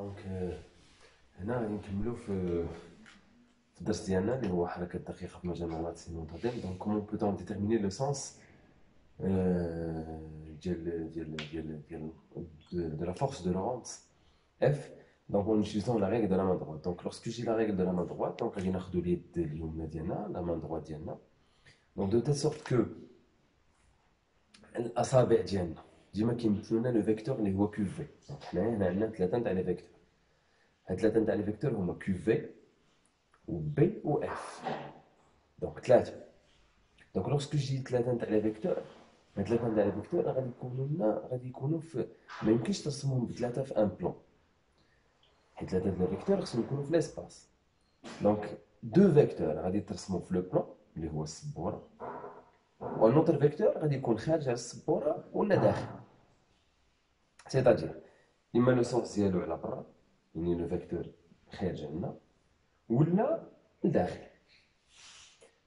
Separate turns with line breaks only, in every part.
دونك هنا غادي نكملو في في الدرس ديالنا اللي هو حركة دقيقة في مجال المغناطيسي سيمونتانيم دونك كومون بوتون ديتيرميني لو سونس ديال ديال ديال ديال de la force de Lorentz F donc en utilisant la règle de la main droite donc lorsque j'ai la règle de la main droite donc غادي ناخدو اليد اليمنى ديالنا la main droite ديالنا donc de telle sorte que الاصابع ديالنا ديما كيمثلوا لنا لو فيكتور اللي هو كيو في دونك حنايا هنا عندنا ثلاثه نتاع لي فيكتور هاد ثلاثه نتاع لي فيكتور هما كيو في و بي و اف دونك ثلاثه دونك لوغسكو جي ثلاثه نتاع لي فيكتور هاد ثلاثه نتاع لي فيكتور غادي يكونوا لنا غادي يكونوا في ما يمكنش ترسمهم بثلاثه في ان بلون حيت ثلاثه ديال لي فيكتور خصهم يكونوا في ليسباس دونك دو فيكتور غادي ترسموا في لو بلون اللي هو السبوره وان اوتر فيكتور غادي يكون خارج على السبوره ولا داخل سيتادير اما لو سونس ديالو على برا يعني لو فيكتور خارج عندنا ولا لداخل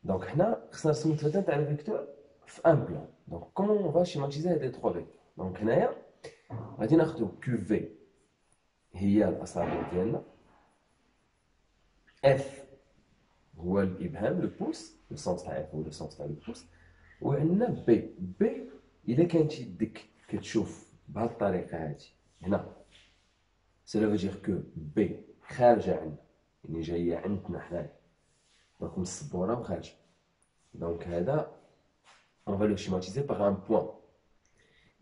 دونك حنا خصنا نرسمو ثلاثه تاع لي فيكتور في ان بلان دونك كومون اون فا شيماتيزي هاد لي تخوا فيكتور دونك هنايا غادي ناخدو كيو في هي الاصابع ديالنا اف هو الابهام لو بوس لو سونس تاع اف هو لو سونس تاع لو بوس وعندنا بي بي الا كانت يدك كتشوف بهاد الطريقة هادي هنا سيلا فو كو بي خارجة عندنا. يعني جاية عندنا حنايا. دونك من السبوره وخارجة. دونك هذا اون فالو شيماتيزي باغ ان بوان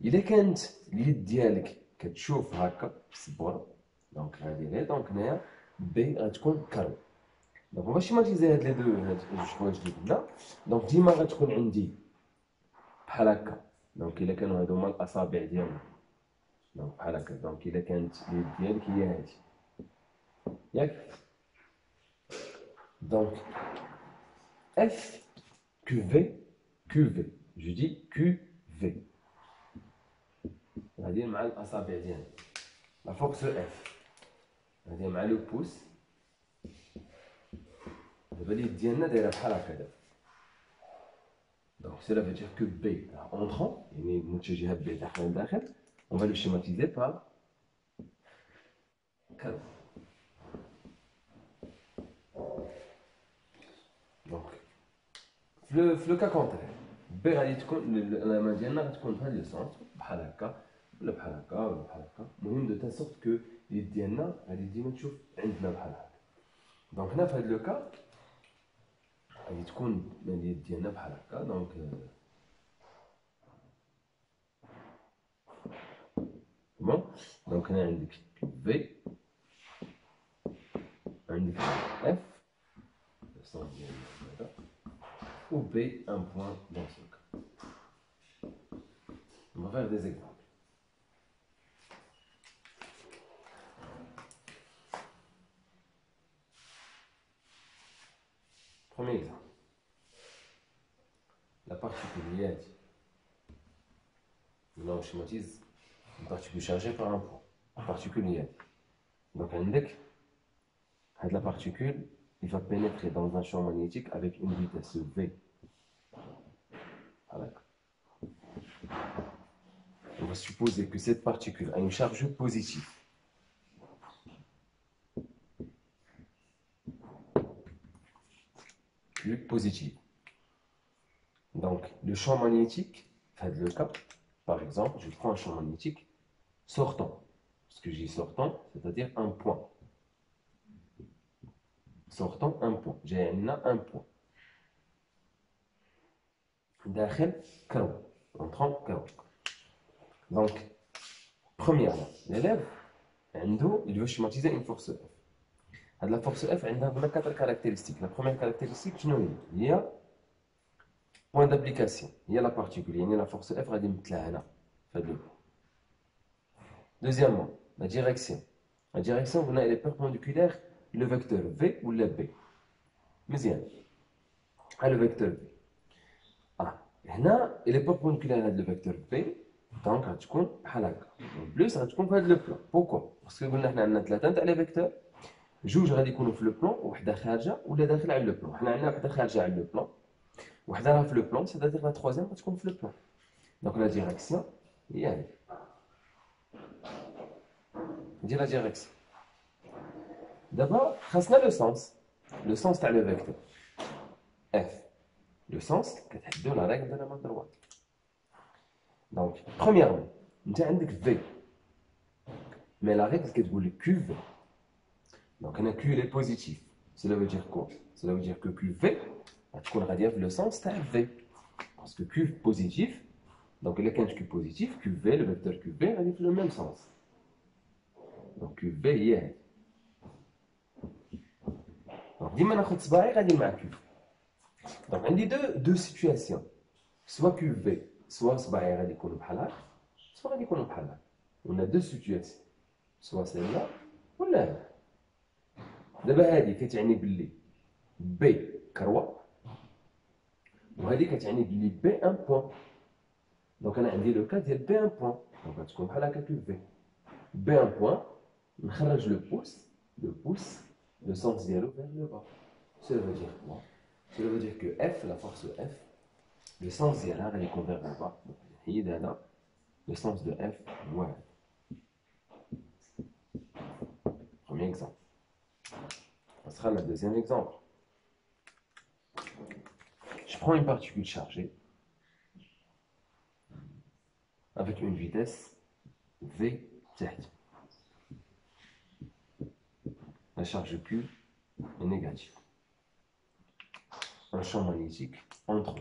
إلا كانت اليد ديالك كتشوف هكا السبوره دونك هادي غير. دونك هنايا بي غتكون كارو دونك اون شيماتيزي هاد لي دو هاد جوج حوايج اللي قلنا. دونك ديما غتكون عندي بحال هكا. دونك الا كانوا هادو هما الاصابع ديالنا دونك بحال هكا دونك الا كانت اليد ديالك هي هادي ياك دونك اف كيو في كيو في جو دي كيو في هادي مع الاصابع ديالنا لا فورس اف هادي مع لو بوس دابا اليد ديالنا دايره بحال هكا دابا Donc cela veut dire que B entrant, يعني متجهة B داخل داخل, on va le schématiser par كذا. Donc في لو في لو كا كونترير B غادي تكون الأمام ديالنا غتكون في هاد لو سونس بحال هكا ولا بحال هكا ولا بحال هكا المهم دو تال سورت كو اليد ديالنا غادي ديما تشوف عندنا بحال هكا دونك هنا في هاد لو كا غادي تكون اليد ديالنا بحال هكا دونك بون دونك هنا عندك في عندك اف السونس ديالنا هذا و بي ان بوان دون سو كا On va faire des exemples. La particule liée. Là, on schématise une particule chargée par un point. Particule liée. Donc, indique, la particule, il va pénétrer dans un champ magnétique avec une vitesse V. Voilà. On va supposer que cette particule a une charge positive. Plus positive. Donc, le champ magnétique, le cas, par exemple, je prends un champ magnétique sortant. Ce que j'ai sortant, c'est-à-dire un point. Sortant, un point. J'ai un point. Dakhil, karouk. Entrant, karouk. Donc, premièrement, l'élève, il veut schématiser une force F. La force F, elle a quatre caractéristiques. La première caractéristique, il y a point d'application هي لا particule يعني لا فورس F غادي نمثلها هنا في هاد لو deuxièmement la direction la direction قلنا elle est perpendiculaire le vecteur V ou le B مزيان ها le vecteur V هنا الى بيربونديكولار هذا لو فيكتور بي دونك غتكون بحال هكا بلوس غتكون في هذا لو بلان بوكو باسكو قلنا حنا عندنا ثلاثه تاع لي فيكتور جوج غادي يكونوا في لو بلان وحده خارجه ولا داخله على لو بلان حنا عندنا وحده خارجه على لو بلان وحده راه في لو بلان سيتادير لا تخوازيام غتكون في لو بلان دونك لا ديريكسيون هي هذه دي لا ديريكسيون D'abord, خاصنا le sens. Le sens تاع le vecteur. F. Le sens, كتحدو la règle de la main droite. Donc, premièrement, انت عندك V. Mais la règle كتقول لك QV. Donc, on a Q il est positif. Cela veut dire quoi Cela veut dire que QV غتكون غاديه في le sens تاع V. Parce que Q positif, donc il y a Q positif, QV, le vecteur QV, il في le même sens. Donc QV هي هذه. Donc ديما ناخذ صباعي غادي مع Q. Donc عندي deux deux situations. Soit QV, soit صباعي غادي يكونوا بحال هكا, soit غادي يكونوا بحال هكا. On a deux situations. Soit celle-là ولا هذا. دابا هذه كتعني باللي B كروه وهذه كتعني بلي بي ان بوان دونك انا عندي لو كا ديال بي ان بوان دونك غتكون بحال هكا كو في بي ان بوان نخرج لو بوس لو بوس لو سونس ديالو فيغ لو با cela veut dire quoi cela veut dire que F la force F le sens ديالها غادي يكون فيغ لو با نحيد هذا le sens de F هو هذا premier exemple ça sera le deuxième exemple Je prends une particule chargée avec une vitesse V la charge Q est négative. Un champ magnétique entre.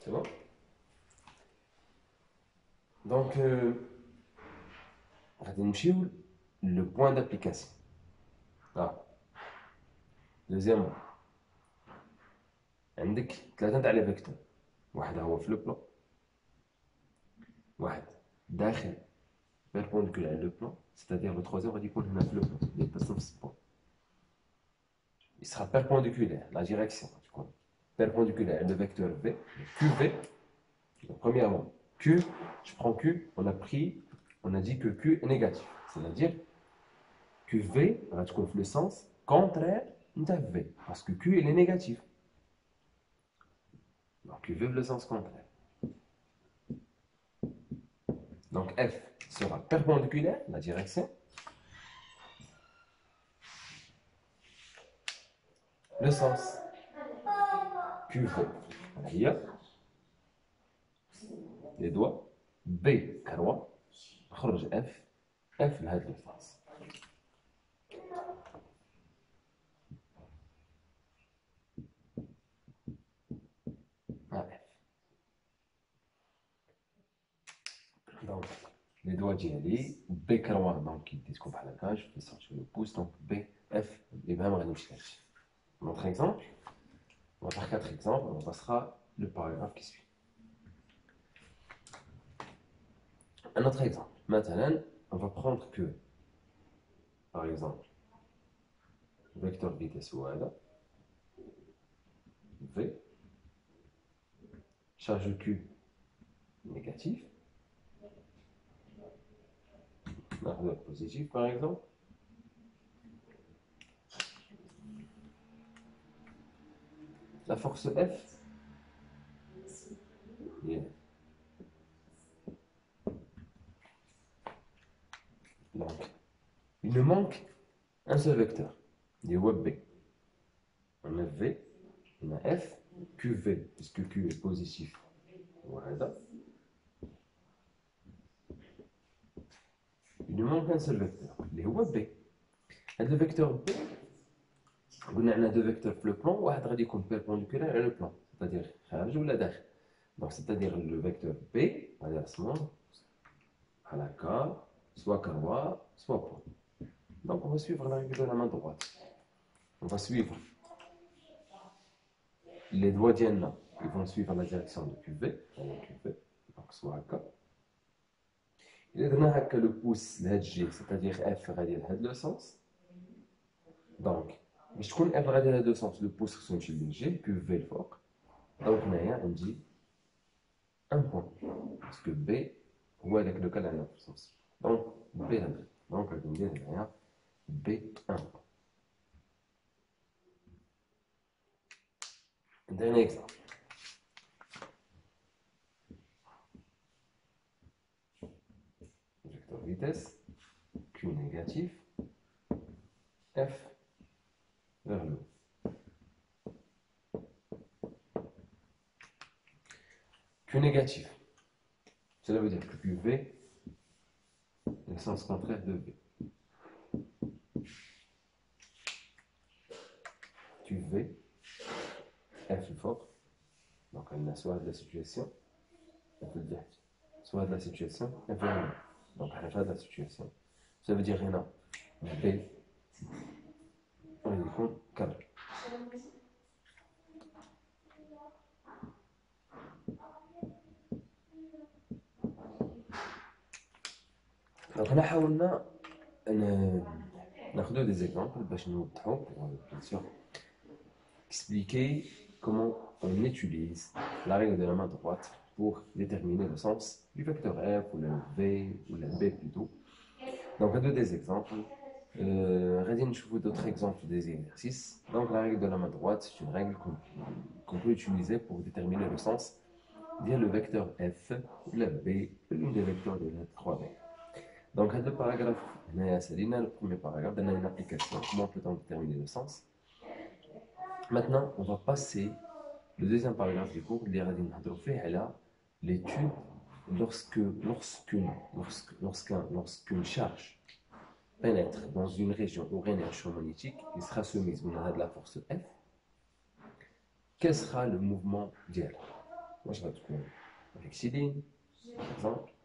C'est bon? Donc, euh غادي نمشيو لو بوان دابليكاسيون اه دوزيامون عندك ثلاثة تاع لي فيكتور واحد هو في لو بلان واحد داخل بيربونديكولار على لو بلان ستادير لو تروازيام غادي يكون هنا في لو بلان يدس نفس البوان il sera perpendiculaire la direction تكون perpendiculaire à le vecteur V QV donc premièrement Q je prends Q on a pris on a dit que Q est négatif. C'est-à-dire que V le sens contraire de V. Parce que Q est négatif. Donc QV le sens contraire. Donc F sera perpendiculaire, la direction. Le sens QV. Voilà, les doigts. B, carreau. خرج اف اف لهاد لو فاز دونك لي دوا ديالي بي كروا دونك كيديتكم بحال هكا جو في سورتي لو بوس دونك بي اف الابهام غادي نمشي لهادشي Notre exemple, on va faire quatre exemples, on passera le paragraphe qui suit. Un autre exemple. Maintenant, on va prendre que, par exemple, vecteur vitesse voilà, V, charge Q négatif, marque positif par exemple, la force F. Donc, il nous manque un seul vecteur, il web B. On a V, on a F, QV, puisque Q est positif. Voilà. Il nous manque un seul vecteur, il web B. Le vecteur B, on a deux vecteurs sur le plan, واحد غادي يكون perpendiculaire à le plan, c'est-à-dire خارج ولا داخل. Donc c'est-à-dire le vecteur B, غادي نرسموه بحال هكا soit carreau, soit point. Donc on va suivre la règle de la main droite. On va suivre les doigts d'Yenna, ils vont suivre la direction de QV, QV donc soit K. Il a que le pouce, G, c'est-à-dire F غادي لهاد le sens. Donc, باش تكون F غادي لهاد le sens, le pouce خصو يمشي للجي, QV الفوق. دونك هنايا عندي un point. Parce que B هو هذاك لو كان عندنا في السنس. donc, B2. Donc, le comité derrière B1. Dernier exemple. Vecteur vitesse, Q négatif, F vers le haut Q négatif. Cela veut dire que QV le sens contraire de V. QV, F fort, donc on a soit de la situation, F le soit de la situation, F vers le haut. Donc, on a de la situation. Ça veut dire rien. B, on يكون كذا دونك حنا حاولنا ناخذ des exemples باش نوضحوا bien sûr expliquer comment on utilise la règle de la main droite pour déterminer le sens du vecteur f ou le v ou le b plutôt donc, deux des exemples. Euh, je vous d'autres exemples des exercices. Donc, la règle de la main droite, c'est une règle qu'on peut utiliser pour déterminer le sens via le vecteur f, la b, l'une des vecteurs de la 3b. Donc, le paragraphe, le premier paragraphe, dans une application, comment peut-on déterminer le sens. Maintenant, on va passer le deuxième paragraphe du cours, l'étude lorsque, lorsqu'une, lorsqu'une charge pénètre dans une région champ magnétique, il sera soumise de la force F. Quel sera le mouvement d'elle Moi, je vais être rectiligne, par exemple,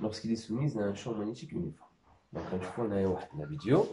lorsqu'il est soumis à un champ magnétique uniforme. Donc, on a la vidéo.